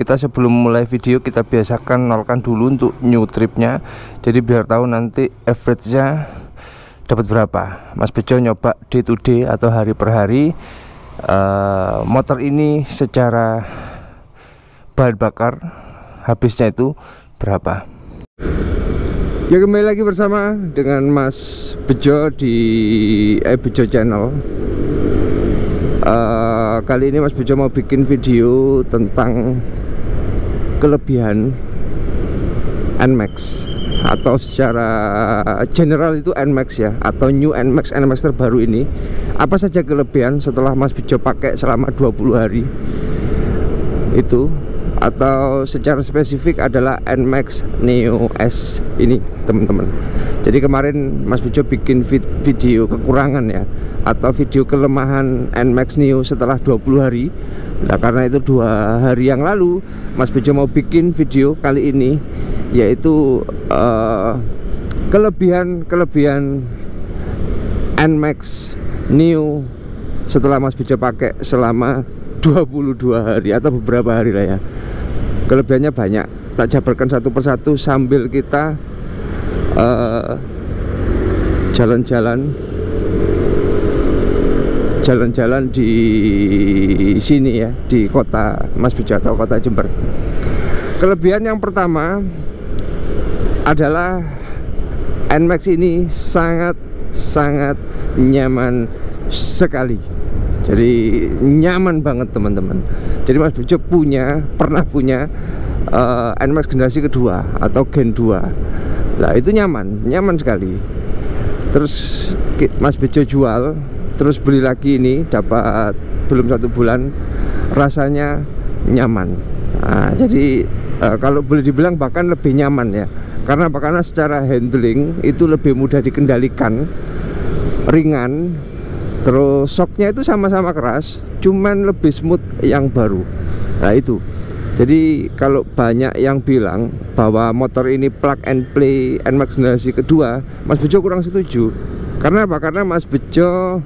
kita sebelum mulai video kita biasakan nolkan dulu untuk new tripnya. Jadi biar tahu nanti average nya dapat berapa. Mas Bejo nyoba day to day atau hari per hari. Uh, motor ini secara bahan bakar habisnya itu berapa? Ya kembali lagi bersama dengan Mas Bejo di eh, Bejo Channel. Uh, Kali ini Mas Bejo mau bikin video tentang kelebihan NMAX Atau secara general itu NMAX ya Atau new NMAX, NMAX terbaru ini Apa saja kelebihan setelah Mas Bejo pakai selama 20 hari? Itu atau secara spesifik adalah NMAX Neo S ini teman-teman. Jadi kemarin Mas Bejo bikin video kekurangan ya atau video kelemahan NMAX Neo setelah 20 hari. Nah karena itu dua hari yang lalu Mas Bejo mau bikin video kali ini yaitu uh, kelebihan-kelebihan NMAX Neo setelah Mas Bejo pakai selama 22 hari atau beberapa hari lah ya kelebihannya banyak. Tak jabarkan satu persatu sambil kita eh, jalan-jalan uh, jalan-jalan di sini ya di kota Mas Bejo atau kota Jember. Kelebihan yang pertama adalah NMAX ini sangat sangat nyaman sekali jadi nyaman banget teman-teman. Jadi Mas Bejo punya pernah punya uh, NMAX generasi kedua atau Gen 2 lah itu nyaman nyaman sekali. Terus Mas Bejo jual terus beli lagi ini dapat belum satu bulan rasanya nyaman. Nah, jadi uh, kalau boleh dibilang bahkan lebih nyaman ya. Karena karena secara handling itu lebih mudah dikendalikan ringan terus shocknya itu sama-sama keras cuman lebih smooth yang baru. Nah itu. Jadi kalau banyak yang bilang bahwa motor ini plug and play NMAX generasi kedua Mas Bejo kurang setuju. Karena apa? karena Mas Bejo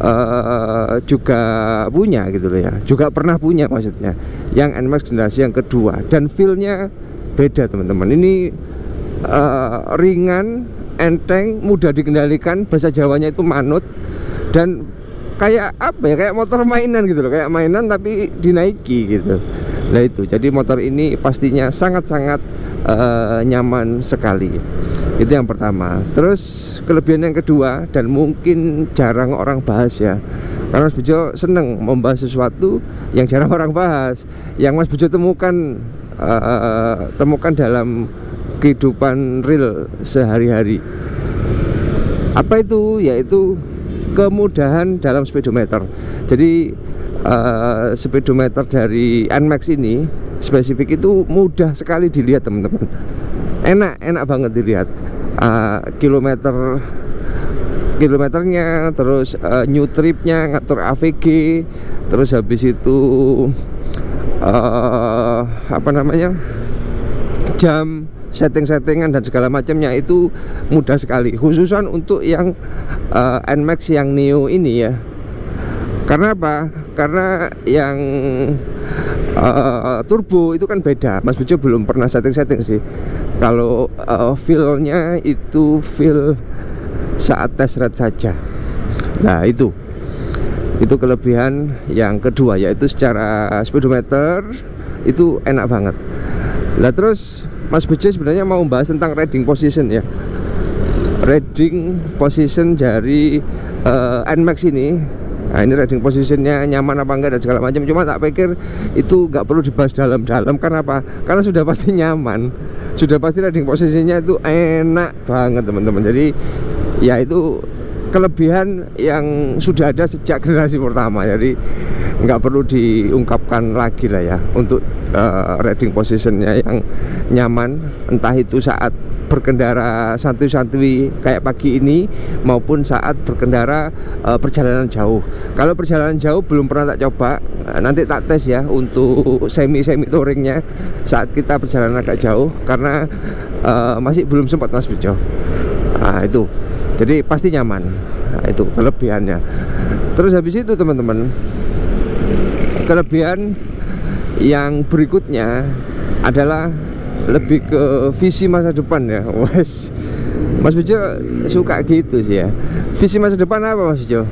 uh, juga punya gitu loh ya. Juga pernah punya maksudnya yang NMAX generasi yang kedua. Dan feelnya beda teman-teman. Ini uh, ringan enteng mudah dikendalikan. Bahasa Jawanya itu manut dan kayak apa ya kayak motor mainan gitu loh. Kayak mainan tapi dinaiki gitu. Nah itu. Jadi motor ini pastinya sangat-sangat uh, nyaman sekali. Itu yang pertama. Terus kelebihan yang kedua dan mungkin jarang orang bahas ya. Karena Mas Bejo seneng membahas sesuatu yang jarang orang bahas. Yang Mas Bejo temukan uh, temukan dalam kehidupan real sehari-hari. Apa itu? Yaitu kemudahan dalam speedometer. Jadi uh, speedometer dari NMAX ini spesifik itu mudah sekali dilihat teman-teman. Enak enak banget dilihat. Uh, kilometer kilometernya terus uh, new tripnya ngatur AVG terus habis itu uh, apa namanya jam setting-settingan dan segala macamnya itu mudah sekali. Khususan untuk yang uh, NMAX yang Neo ini ya. Karena apa? karena yang uh, turbo itu kan beda. Mas Bejo belum pernah setting-setting sih. Kalau uh, feelnya itu feel saat test ride saja. Nah itu. Itu kelebihan yang kedua yaitu secara speedometer itu enak banget. Lah terus Mas Bejo sebenarnya mau membahas tentang riding position ya. Riding position dari uh, NMAX ini. Nah ini riding positionnya nyaman apa enggak dan segala macam. Cuma tak pikir itu nggak perlu dibahas dalam-dalam. Karena apa? Karena sudah pasti nyaman. Sudah pasti riding positionnya itu enak banget teman-teman. Jadi ya itu kelebihan yang sudah ada sejak generasi pertama. Jadi nggak perlu diungkapkan lagi lah ya untuk uh, riding positionnya yang nyaman entah itu saat berkendara santuy-santuy kayak pagi ini maupun saat berkendara uh, perjalanan jauh. Kalau perjalanan jauh belum pernah tak coba, uh, nanti tak tes ya untuk semi-semi touringnya saat kita perjalanan agak jauh karena uh, masih belum sempat Mas Bejo. Nah, itu. Jadi pasti nyaman. Nah, itu kelebihannya. Terus habis itu teman-teman kelebihan yang berikutnya adalah lebih ke visi masa depan ya. Wes Mas Bejo suka gitu sih ya. Visi masa depan apa Mas Bejo?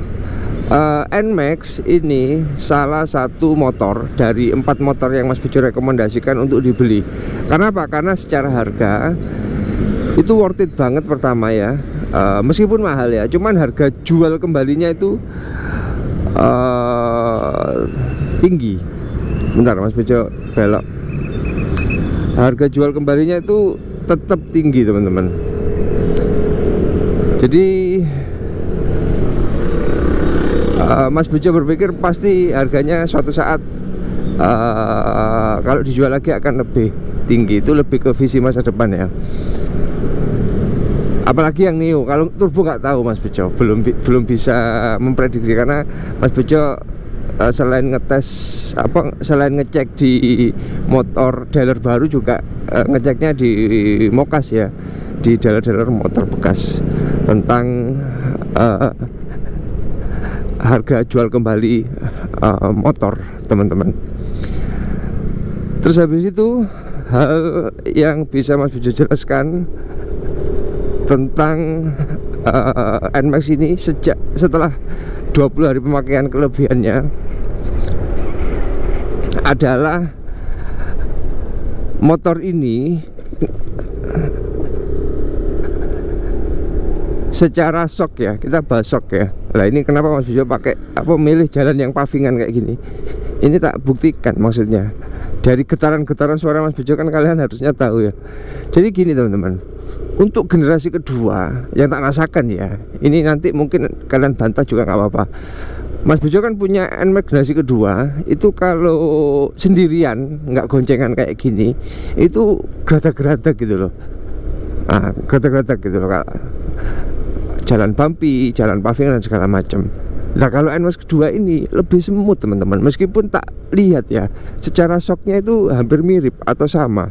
Uh, Nmax ini salah satu motor dari empat motor yang Mas Bejo rekomendasikan untuk dibeli. Karena apa? karena secara harga itu worth it banget pertama ya. Uh, meskipun mahal ya cuman harga jual kembalinya itu uh, tinggi. Bentar Mas Bejo belok. Harga jual kembalinya itu tetap tinggi teman-teman. Jadi uh, Mas Bejo berpikir pasti harganya suatu saat uh, kalau dijual lagi akan lebih tinggi. Itu lebih ke visi masa depan ya. Apalagi yang Neo kalau turbo nggak tahu Mas Bejo. Belum belum bisa memprediksi karena Mas Bejo uh, selain ngetes apa selain ngecek di motor dealer baru juga uh, ngeceknya di Mokas ya di dealer-dealer motor bekas tentang uh, harga jual kembali uh, motor teman-teman. Terus habis itu hal yang bisa Mas Bejo jelaskan tentang uh, NMAX ini sejak setelah 20 hari pemakaian kelebihannya adalah motor ini secara sok ya kita bahas sok ya. Lah ini kenapa Mas Bijo pakai apa milih jalan yang pavingan kayak gini? Ini tak buktikan maksudnya dari getaran-getaran suara Mas Bejo kan kalian harusnya tahu ya. Jadi gini teman-teman. Untuk generasi kedua yang tak rasakan ya ini nanti mungkin kalian bantah juga nggak apa-apa. Mas Bejo kan punya NMAX generasi kedua itu kalau sendirian nggak goncengan kayak gini itu gerata-gerata gitu loh. Ah gerata-gerata gitu loh jalan bumpy, jalan paving dan segala macam. Nah kalau NMAX kedua ini lebih semut teman-teman. Meskipun tak lihat ya Secara shocknya itu hampir mirip atau sama.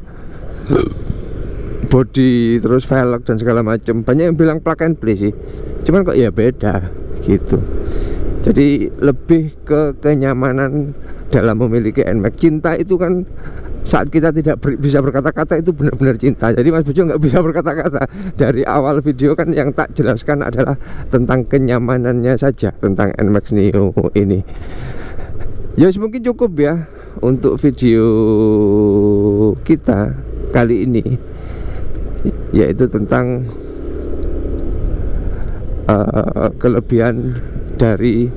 Body terus velg dan segala macam Banyak yang bilang plug and play sih. Cuman kok ya beda gitu. Jadi lebih ke kenyamanan dalam memiliki NMAX. Cinta itu kan saat kita tidak ber, bisa berkata-kata itu benar-benar cinta. Jadi Mas Bejo nggak bisa berkata-kata. Dari awal video kan yang tak jelaskan adalah tentang kenyamanannya saja tentang NMAX Neo ini. Ya mungkin cukup ya untuk video kita kali ini yaitu tentang uh, kelebihan dari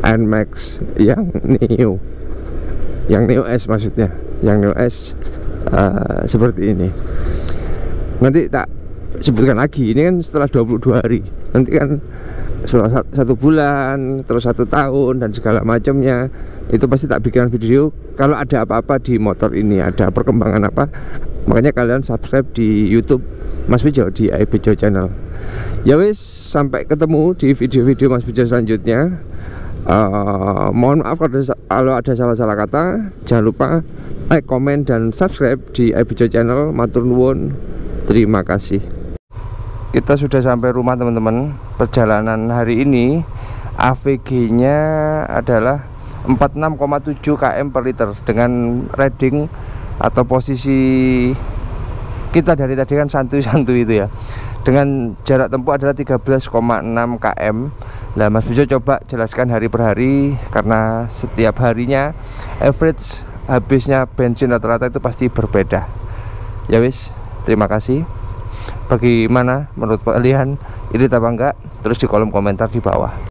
NMAX yang Neo yang Neo S maksudnya. Yang Neo S uh, seperti ini. Nanti tak sebutkan lagi. Ini kan setelah 22 hari. Nanti kan setelah satu bulan terus satu tahun dan segala macamnya itu pasti tak bikin video. Kalau ada apa-apa di motor ini ada perkembangan apa makanya kalian subscribe di YouTube Mas Bejo di iBejo channel. Ya wis sampai ketemu di video-video Mas Bejo selanjutnya uh, mohon maaf kalau ada salah-salah kata. Jangan lupa like, komen, dan subscribe di Abijo channel. Matur nuwun. Terima kasih. Kita sudah sampai rumah teman-teman. Perjalanan hari ini AVG nya adalah 46,7 km per liter dengan reading atau posisi kita dari tadi kan santuy-santuy itu ya dengan jarak tempuh adalah 13,6 km. Nah Mas Bijo coba jelaskan hari per hari Karena setiap harinya average habisnya bensin rata-rata itu pasti berbeda. Ya wis, terima kasih. Bagaimana menurut kalian? Ini apa enggak? Terus di kolom komentar di bawah